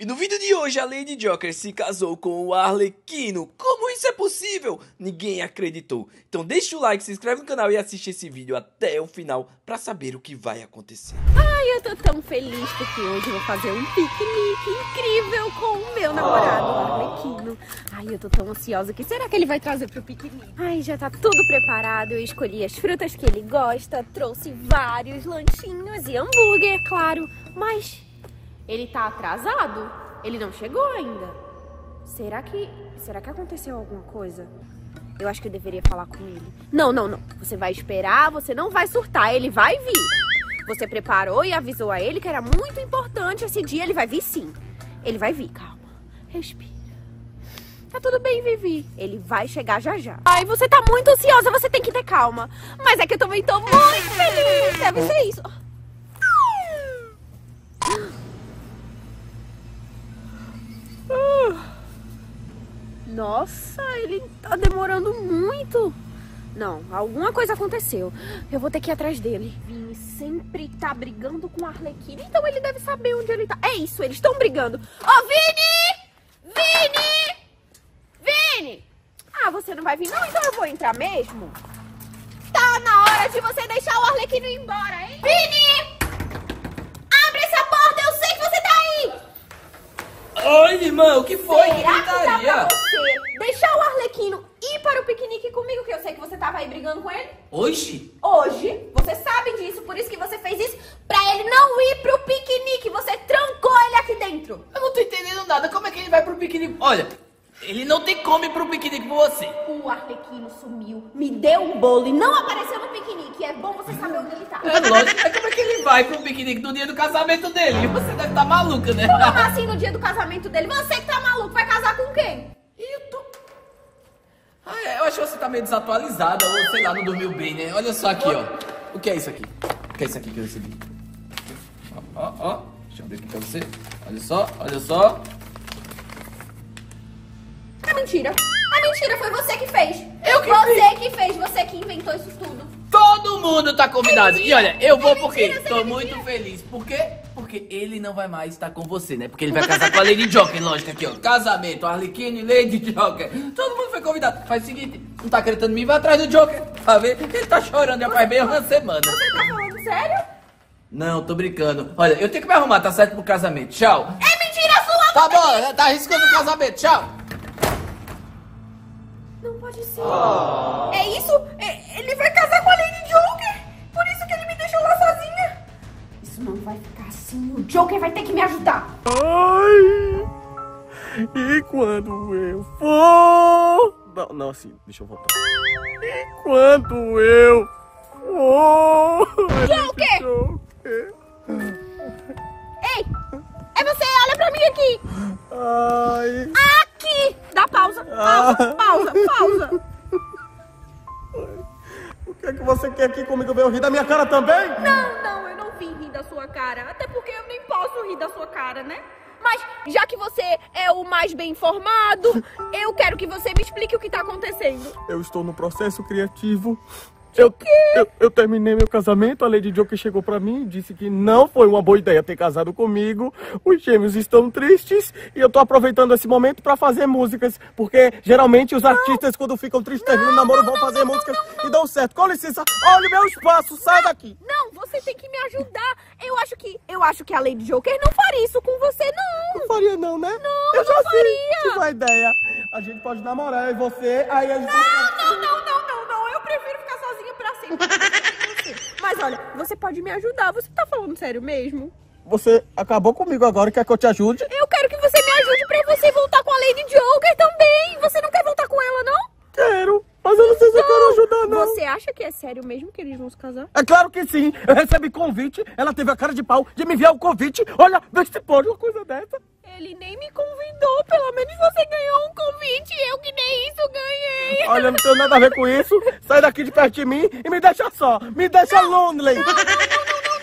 E no vídeo de hoje a Lady Joker se casou com o Arlequino. Como isso é possível? Ninguém acreditou. Então deixa o like, se inscreve no canal e assiste esse vídeo até o final pra saber o que vai acontecer. Ai, eu tô tão feliz porque hoje eu vou fazer um piquenique incrível com o meu namorado, o Arlequino. Ai, eu tô tão ansiosa. O que será que ele vai trazer pro piquenique? Ai, já tá tudo preparado. Eu escolhi as frutas que ele gosta, trouxe vários lanchinhos e hambúrguer, claro. Mas ele tá atrasado? Ele não chegou ainda. Será que. Será que aconteceu alguma coisa? Eu acho que eu deveria falar com ele. Não, não, não. Você vai esperar, você não vai surtar, ele vai vir. Você preparou e avisou a ele que era muito importante esse dia, ele vai vir sim. Ele vai vir, calma. Respira. Tá tudo bem, Vivi. Ele vai chegar já já. Ai, você tá muito ansiosa, você tem que ter calma. Mas é que eu também tô muito feliz. Deve ser isso. Nossa, ele tá demorando muito. Não, alguma coisa aconteceu. Eu vou ter que ir atrás dele. Vini sempre tá brigando com a Arlequina, então ele deve saber onde ele tá. É isso, eles estão brigando. Ô, oh, Vini! Vini! Vini! Ah, você não vai vir não? Então eu vou entrar mesmo? Tá na hora de você deixar o Arlequino ir embora, hein? Vini! Abre essa porta, eu sei que você tá aí! Oi, irmã, o que foi? Será que dá pra você deixar o Arlequino ir para o piquenique comigo, que eu sei que você tava aí brigando com ele? Hoje? Hoje. Você sabe disso, por isso que você fez isso, pra ele não ir pro piquenique. Você trancou ele aqui dentro. Eu não tô entendendo nada. Como é que ele vai pro piquenique? Olha, ele não tem como ir pro piquenique com você. O Arlequino sumiu, me deu um bolo e não apareceu no piquenique. É bom você saber onde ele tá. É lógico. Vai pro piquenique no dia do casamento dele? Você deve estar tá maluca, né? Como assim no dia do casamento dele? Você que tá maluco, vai casar com quem? Eu tô... Ah, é, eu acho que você tá meio desatualizada ou sei lá, não dormiu bem, né? Olha só aqui, ó. O que é isso aqui? O que é isso aqui que eu recebi? Ó, ó, ó. Deixa eu abrir aqui pra você. Olha só, olha só. É mentira. A mentira foi você que fez. Eu que Você fiz. que fez, você que inventou isso tudo. Todo mundo tá convidado. É e olha, eu vou É porque mentira, tô é muito feliz. Por quê? Porque ele não vai mais estar com você, né? Porque ele vai casar com a Lady Joker, lógico aqui, ó. Casamento, Arlequina e Lady Joker. Todo mundo foi convidado. Faz o seguinte, não tá acreditando em mim? Vai atrás do Joker. Pra ver. Ele tá chorando já faz bem uma semana. Você tá falando sério? Não, tô brincando. Olha, eu tenho que me arrumar, tá certo pro casamento. Tchau. É mentira sua! Tá bom, tá arriscando o casamento. Tchau. Não pode ser. É isso? É- ele vai casar com a Lady Joker? Por isso que ele me deixou lá sozinha? Isso não vai ficar assim. O Joker vai ter que me ajudar. Ai! E quando eu for. Não, não, assim, deixa eu voltar. E quando eu for. Joker! Joker. Ei! É você! Olha pra mim aqui! Ai! Aqui! Dá pausa! Pausa! Pausa! Pausa! O que é que você quer aqui comigo? Veio rir da minha cara também? Não, não, rir da sua cara. Até porque eu nem posso rir da sua cara, né? Mas já que você é o mais bem informado, eu quero que você me explique o que tá acontecendo. Eu estou no processo criativo. Eu, eu, eu terminei meu casamento, a Lady Joker chegou pra mim e disse que não foi uma boa ideia ter casado comigo. Os gêmeos estão tristes e eu tô aproveitando esse momento pra fazer músicas, porque geralmente os artistas quando ficam tristes terminam o namoro vão fazer músicas e dão certo. Com licença, olha o meu espaço, sai daqui. Não, você tem que me ajudar. Eu acho que eu acho que a Lady Joker não faria isso com você, não. Não faria não, né? Não, eu já não faria. Tive uma ideia. A gente pode namorar e você, aí a gente... Não, não, não, não, não. Eu prefiro ficar. Mas olha, você pode me ajudar. Você tá falando sério mesmo? Você acabou comigo agora, quer que eu te ajude? Eu quero que você me ajude pra você voltar com a Lady Joker também. Você não quer voltar com ela, não? Quero, mas eu não sei se eu quero ajudar, não. Você acha que é sério mesmo que eles vão se casar? É claro que sim. Eu recebi convite. Ela teve a cara de pau de me enviar o convite. Olha, vê se pode uma coisa dessa. Ele nem me convidou. Pelo menos você Olha, não tenho nada a ver com isso. Sai daqui de perto de mim e me deixa só. Me deixa lonely.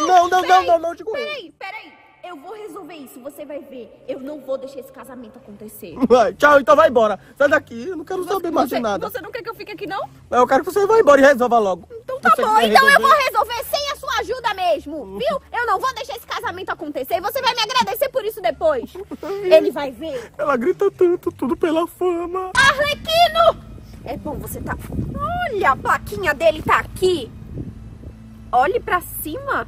Não, não, não, não, não, não, não, digo isso. Peraí, peraí. Eu vou resolver isso. Você vai ver. Eu não vou deixar esse casamento acontecer. Vai, tchau, então vai embora. Sai daqui, eu não quero saber mais de nada. você não quer que eu fique aqui, não? Eu quero que você vá embora e resolva logo. Então tá bom, então eu vou resolver sem a sua ajuda mesmo, viu? Eu não vou deixar esse casamento acontecer você vai me agradecer por isso depois. Ele vai ver. Ela grita tanto, tudo pela fama. Arlequino! É bom você tá... Olha, a plaquinha dele tá aqui. Olhe pra cima.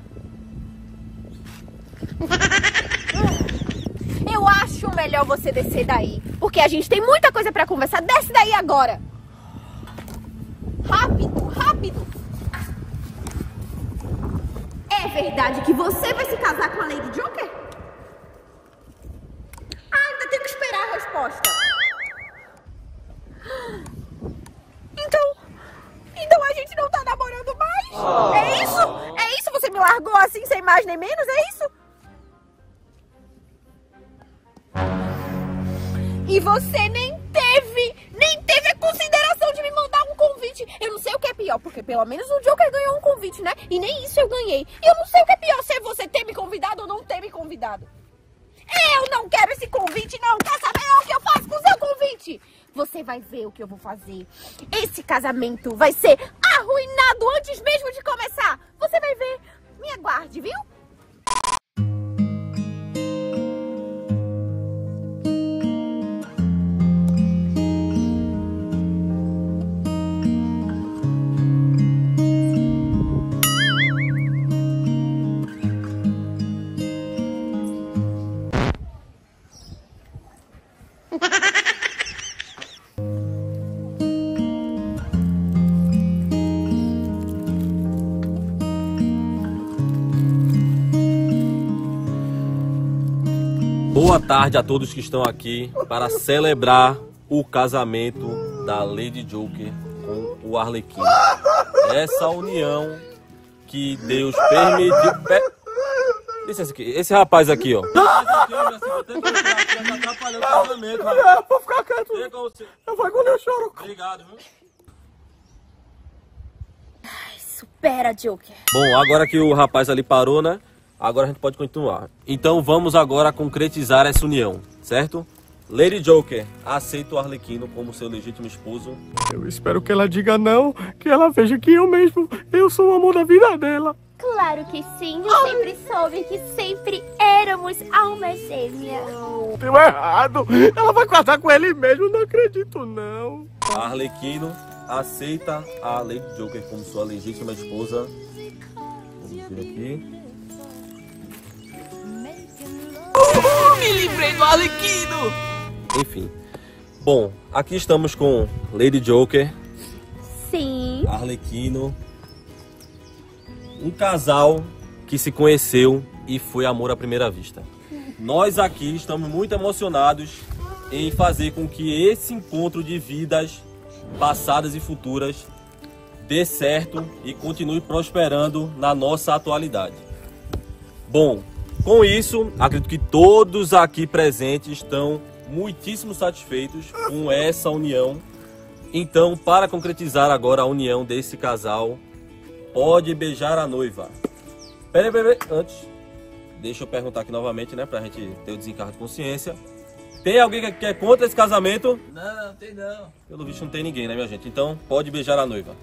Eu acho melhor você descer daí. Porque a gente tem muita coisa pra conversar. Desce daí agora. Rápido, rápido. É verdade que você vai se casar com a Lady Joker? Ah, ainda tenho que esperar a resposta. Então, então a gente não tá namorando mais? É isso? É isso? Você me largou assim, sem mais nem menos? É isso? E você nem teve, nem teve a consideração de me mandar um convite. Eu não sei o que é pior, porque pelo menos o Joker ganhou um convite, né? E nem isso eu ganhei. E eu não sei o que é pior, se é você ter me convidado ou não ter me convidado. Eu não quero esse convite, não. Quer saber o que eu faço com o seu convite? Você vai ver o que eu vou fazer. Esse casamento vai ser arruinado antes mesmo de começar. Você vai ver. Me aguarde, viu? Boa tarde a todos que estão aqui para celebrar o casamento da Lady Joker com o Arlequino. Essa união que Deus permitiu. Pe... Licença aqui, esse rapaz aqui, ó. É, vou ficar quieto. Eu vou quando eu choro. Obrigado, viu? Supera, Joker. Bom, agora que o rapaz ali parou, né? Agora a gente pode continuar. Então vamos agora concretizar essa união, certo? Lady Joker, aceita o Arlequino como seu legítimo esposo. Eu espero que ela diga não, que ela veja que eu mesmo, eu sou o amor da vida dela. Claro que sim, eu sempre soube que sempre éramos almas gêmeas. Deu errado. Ela vai casar com ele mesmo, não acredito não. Arlequino aceita a Lady Joker como sua legítima esposa. Vamos ver aqui. Me livrei do Arlequino! Enfim. Bom, aqui estamos com Lady Joker, Sim. Arlequino. Um casal que se conheceu e foi amor à primeira vista. Nós aqui estamos muito emocionados em fazer com que esse encontro de vidas passadas e futuras dê certo e continue prosperando na nossa atualidade. Bom, com isso, acredito que todos aqui presentes estão muitíssimo satisfeitos com essa união. Então, para concretizar agora a união desse casal, pode beijar a noiva. Peraí, peraí, antes, deixa eu perguntar aqui novamente, né, pra gente ter o desencargo de consciência. Tem alguém que é contra esse casamento? Não, tem não. Pelo visto não tem ninguém, né, minha gente? Então, pode beijar a noiva.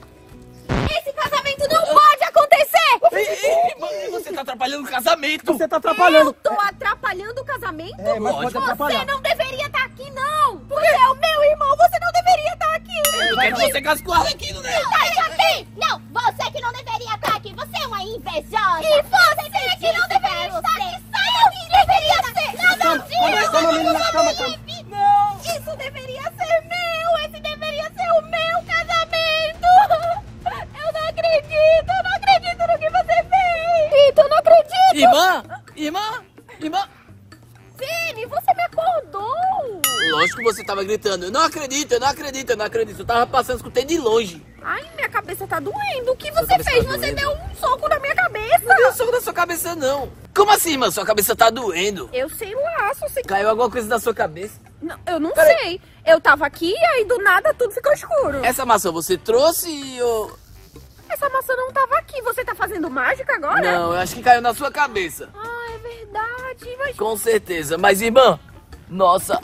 Ei, ei, mano, você tá atrapalhando o casamento! Você tá Eu atrapalhando. tô atrapalhando o casamento? É, mas pode Você não deveria estar aqui, não! Você é o meu irmão, você não deveria estar aqui! Eu quero que você case com o Arlequino, né? Sai daqui! Não, você que não deveria estar aqui. Você é uma invejosa. E você que não deveria estar aqui! Sai daqui! Deveria ser! Não, não, Calma, calma, menina, calma, calma. Tava gritando. Eu não acredito, eu não acredito, eu não acredito. Eu tava passando, escutei de longe. Ai, minha cabeça tá doendo! O que você fez? tá Você deu um soco na minha cabeça! Não deu soco na sua cabeça, não. Como assim, mano? Sua cabeça tá doendo. Eu sei lá, só sei que... Caiu alguma coisa na sua cabeça. Não, eu não Peraí. sei. Eu tava aqui e aí do nada tudo ficou escuro. Essa maçã você trouxe ou... Essa maçã não tava aqui. Você tá fazendo mágica agora? Não, eu acho que caiu na sua cabeça. Ah, é verdade. verdade. Mas... Com certeza. Mas, irmã, nossa,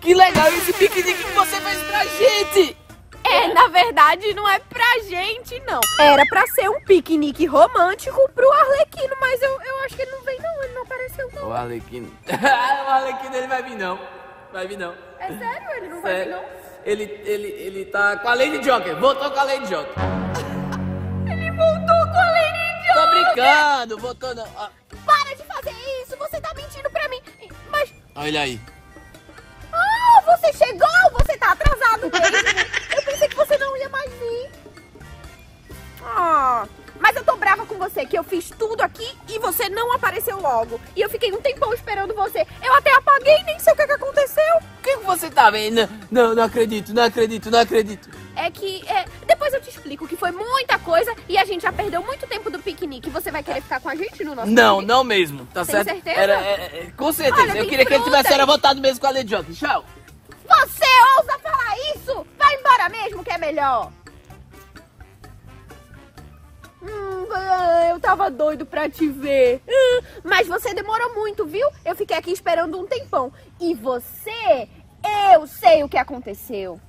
que legal esse piquenique que você fez pra gente! É, na verdade, não é pra gente, não. Era pra ser um piquenique romântico pro Arlequino, mas eu, eu acho que ele não vem, não. Ele não apareceu, não. O Arlequino. o Arlequino ele vai vir não. Vai vir não. É sério? Ele não vai vir, Sério. não? Ele, ele, ele tá com a Lady Joker. Voltou com a Lady Joker. Ele voltou com a Lady Tô Joker. brincando, voltou não. Ah, Para de fazer isso, você tá mentindo pra mim. Mas, olha aí. Eu pensei que você não ia mais vir. Ah, mas eu tô brava com você, que eu fiz tudo aqui e você não apareceu logo. E eu fiquei um tempão esperando você. Eu até apaguei, nem sei o que, que aconteceu. O que, você tá vendo? Não, não acredito, não acredito, não acredito. É que, é, depois eu te explico que foi muita coisa e a gente já perdeu muito tempo do piquenique. Você vai querer ficar com a gente no nosso Não, piquenique? não mesmo, tá Tem certo? certeza? Era, é, é, com certeza. Olha, eu queria que ele fruta tivesse era votado mesmo com a Lady. Tchau. Você ousa isso? Vai embora mesmo que é melhor. Hum, ah, eu tava doido pra te ver. Hum, mas você demorou muito, viu? Eu fiquei aqui esperando um tempão. E você, eu sei o que aconteceu.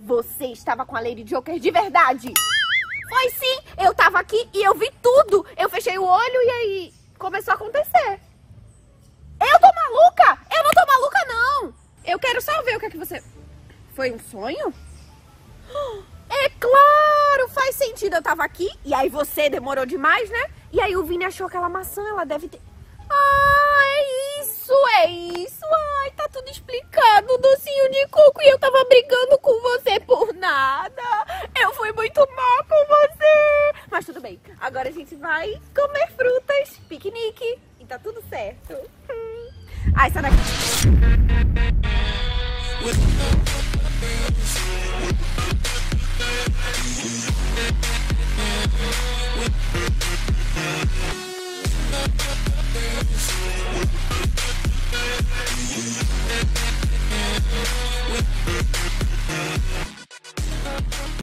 Você estava com a Lady Joker de verdade. Foi sim, eu tava aqui e eu vi tudo. Eu fechei o olho e aí começou a acontecer. Eu tô maluca? Eu não tô maluca, não. Eu quero só ver o que é que você... Foi um sonho? É claro, faz sentido. Eu tava aqui e aí você demorou demais, né? E aí o Vini achou aquela maçã, ela deve ter... Ah, é isso, é isso. Ai, tá tudo explicado. Docinho de coco e eu tava brigando com você por nada. Eu fui muito mal com você. Mas tudo bem, agora a gente vai comer frutas, piquenique e tá tudo certo. Hum. Ah, Ai, sai daqui. with